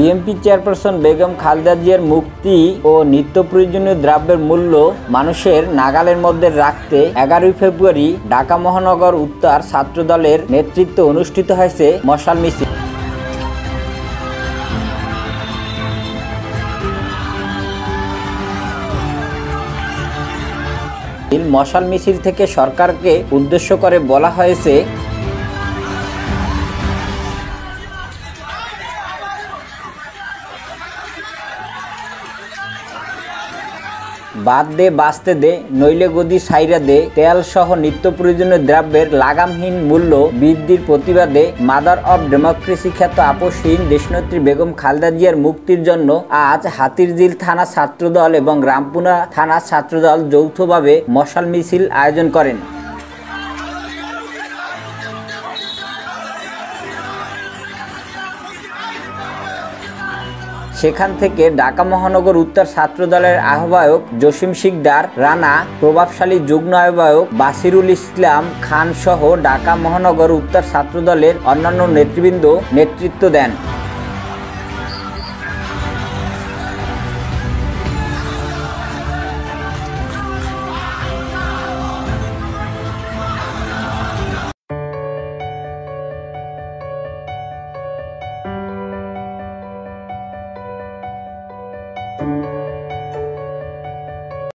BNP chairperson Begum Khaleda জিয়ার মুক্তি ও নিত্য প্রয়োজনীয় দ্রব্যের মূল্য মানুষের নাগালের মধ্যে রাখতে এগারোই ফেব্রুয়ারি ঢাকা মহানগর উত্তর ছাত্রদলের নেতৃত্বে অনুষ্ঠিত হয়েছে মশাল মিছিল। মশাল মিছিল থেকে সরকারকে উদ্দেশ্য করে বলা হয়েছে বাদ দে, বাঁচতে দে, নইলে গদি সাইরা দে তেল সহ নিত্য প্রয়োজনীয় দ্রব্যের লাগামহীন মূল্য বৃদ্ধির প্রতিবাদে মাদার অব ডেমোক্রেসি খ্যাত আপসহীন দেশনেত্রী বেগম খালদা জিয়ার মুক্তির জন্য আজ হাতিরঝিল থানা ছাত্রদল এবং রামপুনা থানা ছাত্রদল যৌথভাবে মশাল মিছিল আয়োজন করেন। সেখান থেকে ঢাকা মহানগর উত্তর ছাত্রদলের আহ্বায়ক জসিম শিকদার, রানা, প্রভাবশালী যুগ্ম আহ্বায়ক বাসিরুল ইসলাম খান সহ ঢাকা মহানগর উত্তর ছাত্রদলের অন্যান্য নেতৃবৃন্দ নেতৃত্ব দেন।